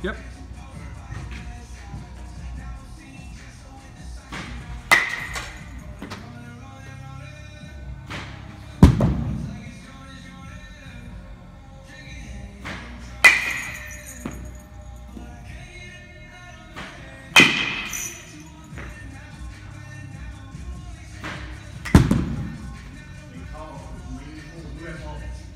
Yep. Oh, Thank you. Oh,